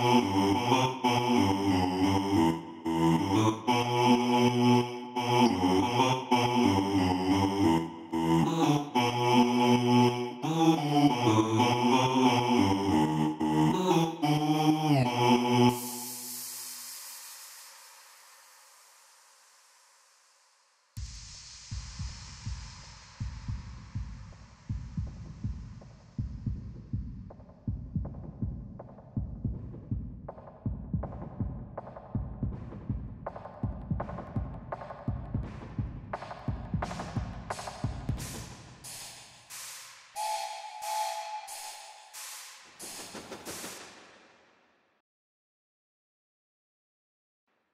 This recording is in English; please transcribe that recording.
Ooh.